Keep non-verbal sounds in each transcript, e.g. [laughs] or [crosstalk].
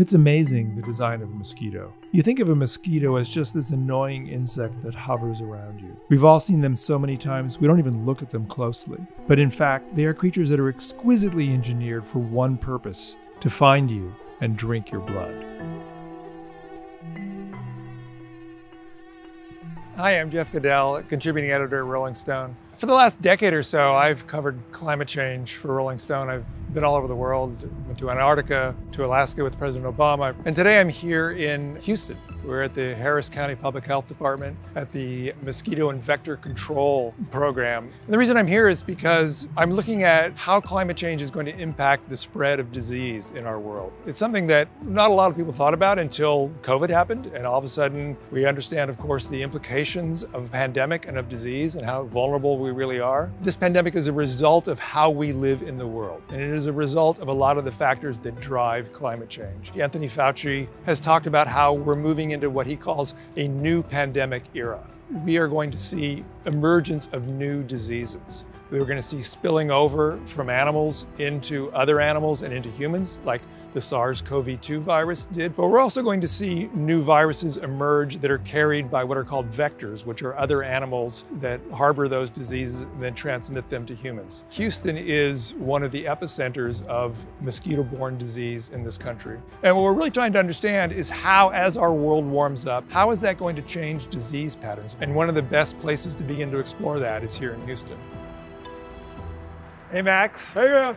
It's amazing the design of a mosquito. You think of a mosquito as just this annoying insect that hovers around you. We've all seen them so many times we don't even look at them closely. But in fact, they are creatures that are exquisitely engineered for one purpose to find you and drink your blood. Hi, I'm Jeff Goodell, contributing editor at Rolling Stone. For the last decade or so, I've covered climate change for Rolling Stone. I've been all over the world, went to Antarctica, to Alaska with President Obama. And today I'm here in Houston. We're at the Harris County Public Health Department at the Mosquito and Vector Control Program. And the reason I'm here is because I'm looking at how climate change is going to impact the spread of disease in our world. It's something that not a lot of people thought about until COVID happened. And all of a sudden, we understand, of course, the implications of a pandemic and of disease and how vulnerable we really are. This pandemic is a result of how we live in the world. And it is a result of a lot of the factors that drive climate change. Anthony Fauci has talked about how we're moving into what he calls a new pandemic era. We are going to see emergence of new diseases. We're going to see spilling over from animals into other animals and into humans, like the SARS-CoV-2 virus did. But we're also going to see new viruses emerge that are carried by what are called vectors, which are other animals that harbor those diseases and then transmit them to humans. Houston is one of the epicenters of mosquito-borne disease in this country. And what we're really trying to understand is how, as our world warms up, how is that going to change disease patterns? And one of the best places to begin to explore that is here in Houston. Hey, Max. Hey,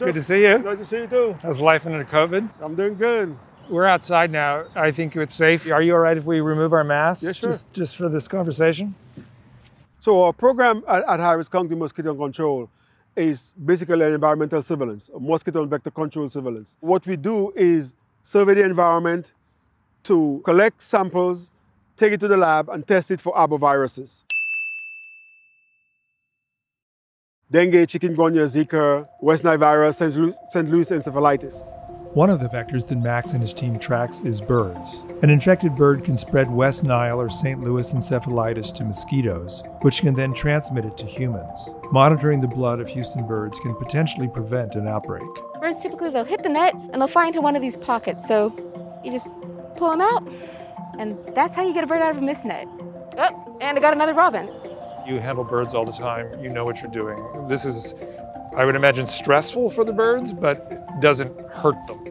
man. Good to see you. Nice to see you too. How's life under COVID? I'm doing good. We're outside now. I think it's safe. Are you all right if we remove our masks? Yeah, sure. Just, just for this conversation? So our program at, at Harris County Mosquito Control is basically an environmental surveillance, a mosquito and vector control surveillance. What we do is survey the environment to collect samples, take it to the lab, and test it for arboviruses. Dengue, chikungunya, Zika, West Nile virus, St. Louis, St. Louis encephalitis. One of the vectors that Max and his team tracks is birds. An infected bird can spread West Nile or St. Louis encephalitis to mosquitoes, which can then transmit it to humans. Monitoring the blood of Houston birds can potentially prevent an outbreak. Birds typically they'll hit the net and they'll fly into one of these pockets. So you just pull them out, and that's how you get a bird out of a mist net. Oh, and I got another robin. You handle birds all the time. You know what you're doing. This is, I would imagine, stressful for the birds, but it doesn't hurt them.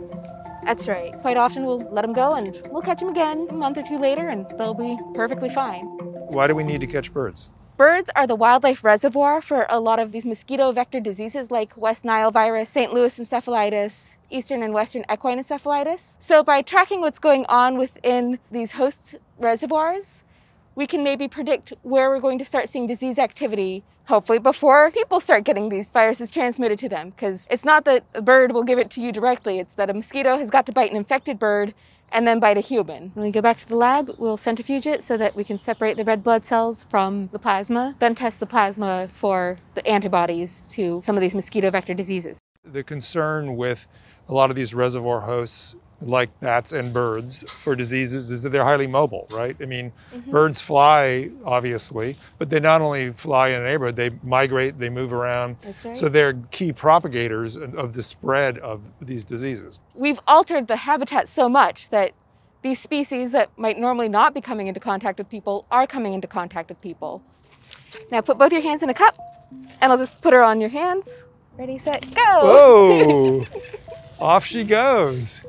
That's right. Quite often we'll let them go and we'll catch them again a month or two later and they'll be perfectly fine. Why do we need to catch birds? Birds are the wildlife reservoir for a lot of these mosquito vector diseases like West Nile virus, St. Louis encephalitis, Eastern and Western equine encephalitis. So by tracking what's going on within these host reservoirs, we can maybe predict where we're going to start seeing disease activity, hopefully before people start getting these viruses transmitted to them. Because it's not that a bird will give it to you directly, it's that a mosquito has got to bite an infected bird and then bite a human. When we go back to the lab, we'll centrifuge it so that we can separate the red blood cells from the plasma, then test the plasma for the antibodies to some of these mosquito vector diseases. The concern with a lot of these reservoir hosts like bats and birds for diseases is that they're highly mobile, right? I mean, mm-hmm. birds fly, obviously, but they not only fly in a neighborhood, they migrate, they move around. Right. So they're key propagators of the spread of these diseases. We've altered the habitat so much that these species that might normally not be coming into contact with people are coming into contact with people. Now put both your hands in a cup, and I'll just put her on your hands. Ready, set, go! Whoa! [laughs] Off she goes.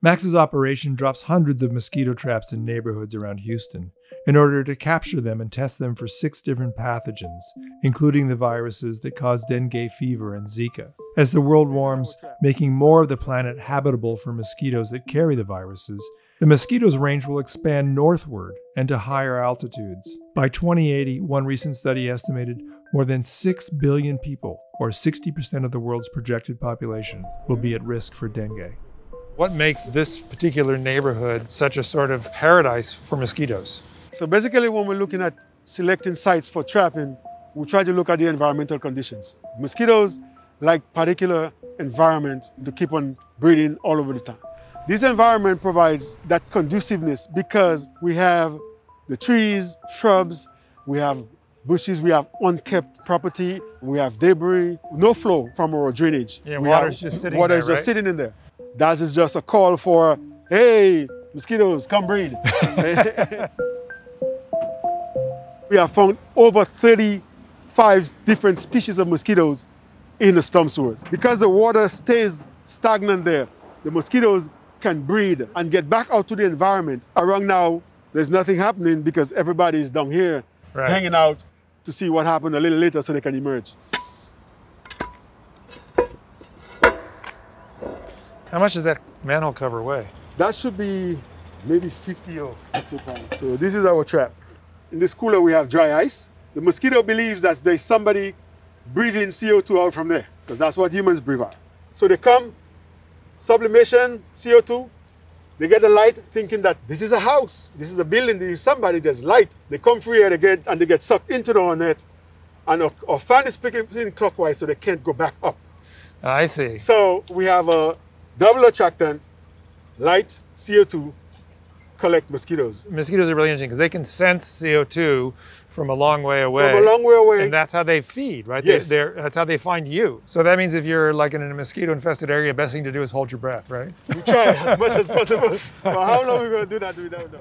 Max's operation drops hundreds of mosquito traps in neighborhoods around Houston in order to capture them and test them for six different pathogens, including the viruses that cause dengue fever and Zika. As the world warms, making more of the planet habitable for mosquitoes that carry the viruses, the mosquitoes' range will expand northward and to higher altitudes. By 2080, one recent study estimated more than 6 billion people, or 60% of the world's projected population, will be at risk for dengue. What makes this particular neighborhood such a sort of paradise for mosquitoes? So basically when we're looking at selecting sites for trapping, we try to look at the environmental conditions. Mosquitoes like particular environment to keep on breeding all over the time. This environment provides that conduciveness because we have the trees, shrubs, we have bushes, we have unkept property, we have debris, no flow from our drainage. Yeah, water's have- just sitting Water there, is just right? sitting in there. That is just a call for, hey, mosquitoes, come breed. [laughs] [laughs] we have found over 35 different species of mosquitoes in the storm sewers. Because the water stays stagnant there, the mosquitoes can breed and get back out to the environment. Around now, there's nothing happening because everybody is down here Right. hanging out to see what happened a little later so they can emerge. How much does that manhole cover weigh? That should be maybe 50 or so pounds. So this is our trap. In this cooler we have dry ice. The mosquito believes that there's somebody breathing CO2 out from there because that's what humans breathe out. So they come, sublimation, CO2, they get the light thinking that this is a house, this is a building, this is somebody, there's light. They come through here they get, and they get sucked into the net and our, our fan is spinning clockwise so they can't go back up. Ah, I see. So we have a double attractant, light, CO2, collect mosquitoes. Mosquitoes are really interesting because they can sense CO2 from a long way away. From a long way away. And that's how they feed, right? Yes. They, that's how they find you. So that means if you're like in a mosquito infested area, best thing to do is hold your breath, right? we try as much as possible. [laughs] But how long are we're going to do that, we don't know.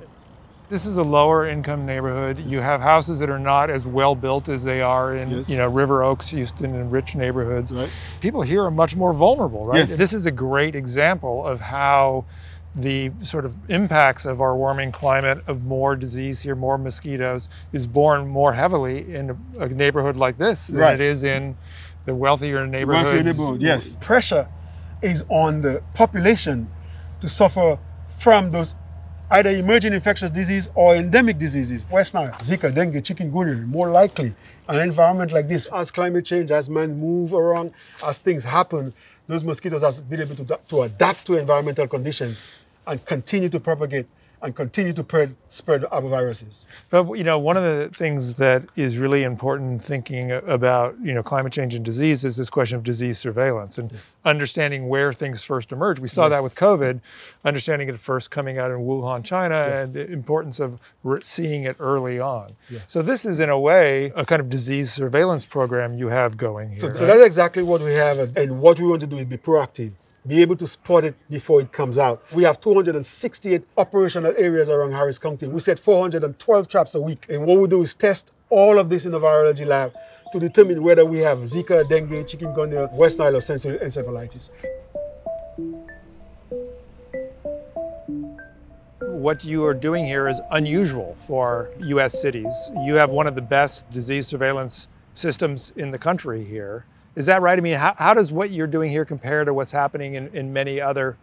This is a lower income neighborhood. You have houses that are not as well built as they are in, Yes. you know, River Oaks, Houston, and rich neighborhoods. Right. People here are much more vulnerable, right? Yes. This is a great example of how the sort of impacts of our warming climate, of more disease here, more mosquitoes, is borne more heavily in a, a neighborhood like this than Right. it is in the wealthier neighborhoods. yes. Pressure is on the population to suffer from those either emerging infectious disease or endemic diseases. West Nile, Zika, dengue, chikungunya, more likely. An environment like this, as climate change, as man move around, as things happen, those mosquitoes have been able to, to adapt to environmental conditions and continue to propagate and continue to spread, spread arboviruses. But you know, one of the things that is really important thinking about you know climate change and disease is this question of disease surveillance and understanding where things first emerge. We saw Yes. that with COVID, understanding it first coming out in Wuhan, China, and the importance of seeing it early on. So this is in a way a kind of disease surveillance program you have going here. So, so that's exactly what we have, and- and what we want to do is be proactive, be able to spot it before it comes out. We have 268 operational areas around Harris County. We set 412 traps a week, and what we do is test all of this in the virology lab to determine whether we have Zika, dengue, chikungunya, West Nile, or St. Louis encephalitis. what you are doing here is unusual for US cities. You have one of the best disease surveillance systems in the country here. Is that right? I mean, how, how does what you're doing here compare to what's happening in, in many other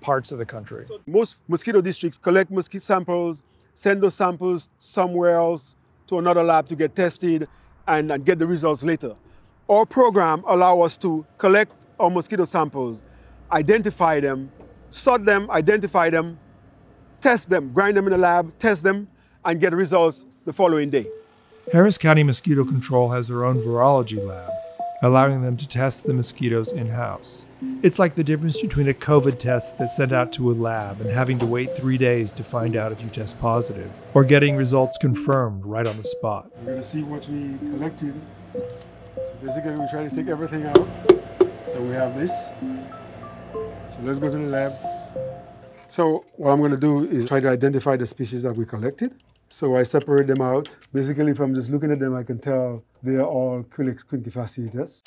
parts of the country? Most mosquito districts collect mosquito samples, send those samples somewhere else to another lab to get tested and, and get the results later. Our program allow us to collect our mosquito samples, identify them, sort them, identify them, test them, grind them in the lab, test them, and get results the following day. Harris County Mosquito Control has their own virology lab, allowing them to test the mosquitoes in house. It's like the difference between a COVID test that's sent out to a lab and having to wait three days to find out if you test positive, or getting results confirmed right on the spot. We're gonna see what we collected. So basically we try to take everything out. So we have this. So let's go to the lab. So what I'm gonna do is try to identify the species that we collected. So I separate them out. Basically from just looking at them, I can tell they are all Culex quinquefasciatus.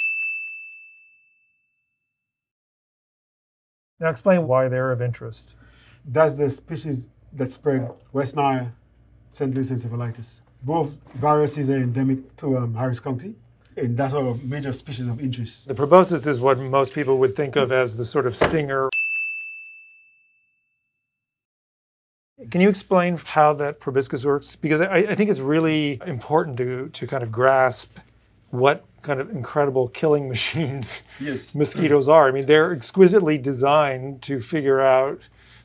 Now explain why they're of interest. That's the species that spread West Nile, St. Louis encephalitis. Both viruses are endemic to um, Harris County, and that's our major species of interest. The proboscis is what most people would think of as the sort of stinger. Can you explain how that proboscis works? Because I, I think it's really important to, to kind of grasp what kind of incredible killing [laughs] machines Yes. mosquitoes are. I mean, they're exquisitely designed to figure out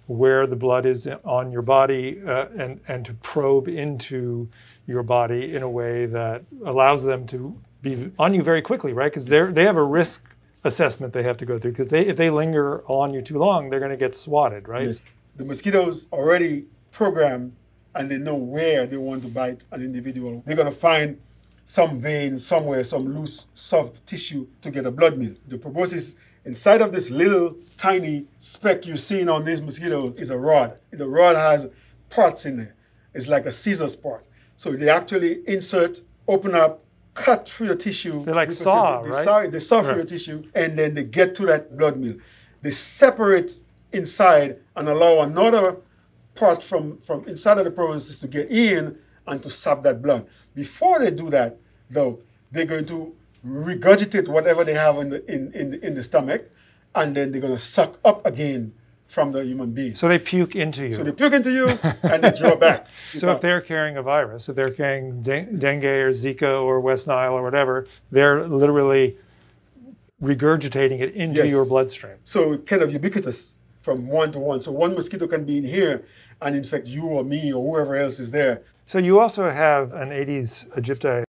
where the blood is on your body uh, and, and to probe into your body in a way that allows them to be on you very quickly, right? Because they're they have a risk assessment they have to go through. Because they, if they linger on you too long, they're going to get swatted, right? Yes. The mosquitoes already programmed and they know where they want to bite an individual. They're going to find some vein somewhere, some loose soft tissue to get a blood meal. The proboscis inside of this little tiny speck you're seeing on this mosquito is a rod. The rod has parts in there. It's like a scissors part. So they actually insert, open up, cut through the tissue. They're like saw, they, right? Saw, they saw through Right. the tissue, and then they get to that blood meal. They separate inside and allow another part from, from inside of the proboscis to get in and to sap that blood. Before they do that, though, they're going to regurgitate whatever they have in the, in, in, the, in the stomach, and then they're going to suck up again from the human being. So, they puke into you. So they puke into you and they draw back. [laughs] So if they're carrying a virus, if they're carrying dengue or Zika or West Nile or whatever, they're literally regurgitating it into Yes. your bloodstream. So kind of ubiquitous from one to one. So one mosquito can be in here and infect you or me or whoever else is there. So you also have an Aedes aegypti.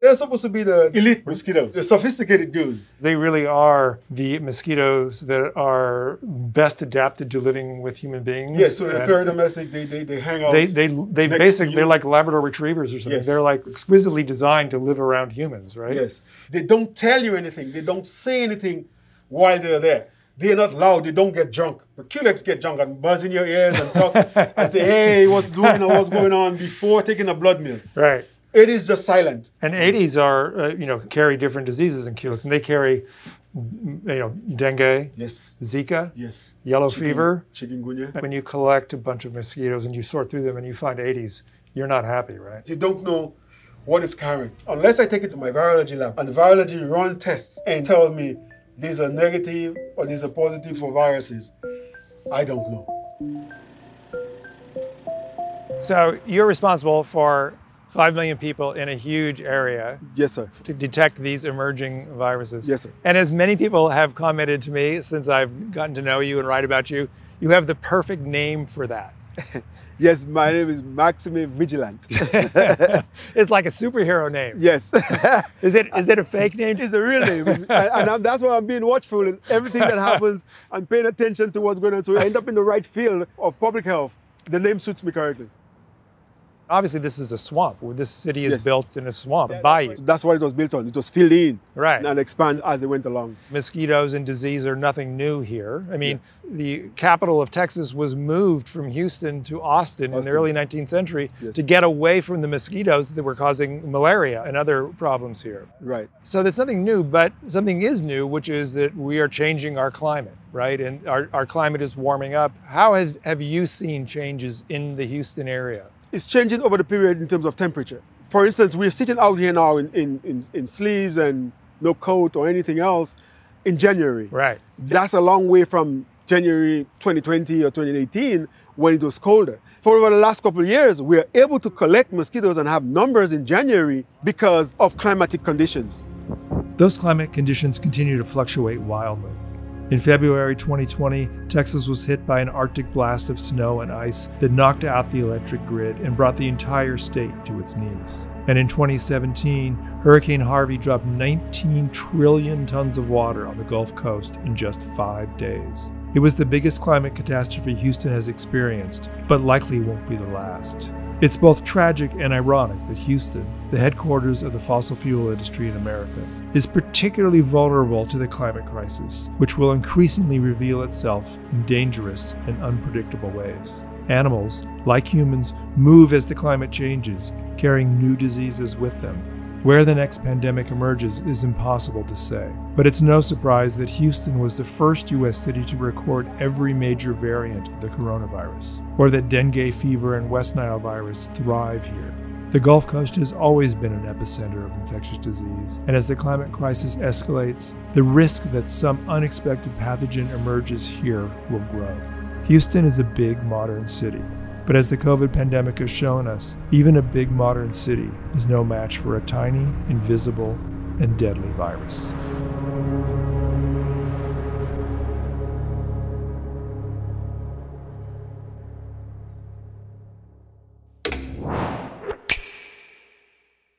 They're supposed to be the elite mosquito, the sophisticated dude. They really are the mosquitoes that are best adapted to living with human beings. Yes, so the and peridomestic, they, they, they hang out. they they they basically they're like Labrador retrievers or something. Yes. They're like exquisitely designed to live around humans, right? Yes. They don't tell you anything. They don't say anything while they're there. They're not loud. They don't get drunk. But Culex get drunk and buzz in your ears and talk and say, hey, what's doing or what's going on before taking a blood meal. Right. It is just silent. And Aedes are, uh, you know, carry different diseases in Culex, and they carry, you know, dengue, Yes. Zika, Yes. yellow Chicken- fever. Chikungunya. When you collect a bunch of mosquitoes and you sort through them and you find Aedes, you're not happy, right? You don't know what it's carrying. Unless I take it to my virology lab and the virology run tests and tell me these are negative or these are positive for viruses, I don't know. So you're responsible for 5 million people in a huge area Yes, sir. to detect these emerging viruses. Yes, sir. And as many people have commented to me since I've gotten to know you and write about you, you have the perfect name for that. [laughs] Yes, my name is Maxime Vigilant. [laughs] it's like a superhero name. yes. [laughs] Is it is it a fake name? It's the real name. and that's why I'm being watchful in everything that happens I'm paying attention to what's going on. So I end up in the right field of public health. The name suits me correctly. Obviously, this is a swamp. Where this city is Yes. built in a swamp, a bayou. So that's what it was built on. It was filled in Right. and expanded as they went along. Mosquitoes and disease are nothing new here. I mean, the capital of Texas was moved from Houston to Austin, in the early 19th century Yes. to get away from the mosquitoes that were causing malaria and other problems here. Right. So that's nothing new, but something is new, which is that we are changing our climate, right? And our, our climate is warming up. How have, have you seen changes in the Houston area? It's changing over the period in terms of temperature. For instance, we're sitting out here now in, in, in, in sleeves and no coat or anything else in January. Right. That's a long way from January 2020 or 2018 when it was colder. For over the last couple of years, we are able to collect mosquitoes and have numbers in January because of climatic conditions. Those climate conditions continue to fluctuate wildly. In February 2020, Texas was hit by an Arctic blast of snow and ice that knocked out the electric grid and brought the entire state to its knees. And in 2017, Hurricane Harvey dropped 19 trillion tons of water on the Gulf Coast in just five days. It was the biggest climate catastrophe Houston has experienced, but likely won't be the last. It's both tragic and ironic that Houston, the headquarters of the fossil fuel industry in America, is particularly vulnerable to the climate crisis, which will increasingly reveal itself in dangerous and unpredictable ways. Animals, like humans, move as the climate changes, carrying new diseases with them. Where the next pandemic emerges is impossible to say, but it's no surprise that Houston was the first U.S. city to record every major variant of the coronavirus, or that dengue fever and West Nile virus thrive here. The Gulf Coast has always been an epicenter of infectious disease, and as the climate crisis escalates, the risk that some unexpected pathogen emerges here will grow. Houston is a big modern city, but as the COVID pandemic has shown us, even a big modern city is no match for a tiny, invisible, and deadly virus.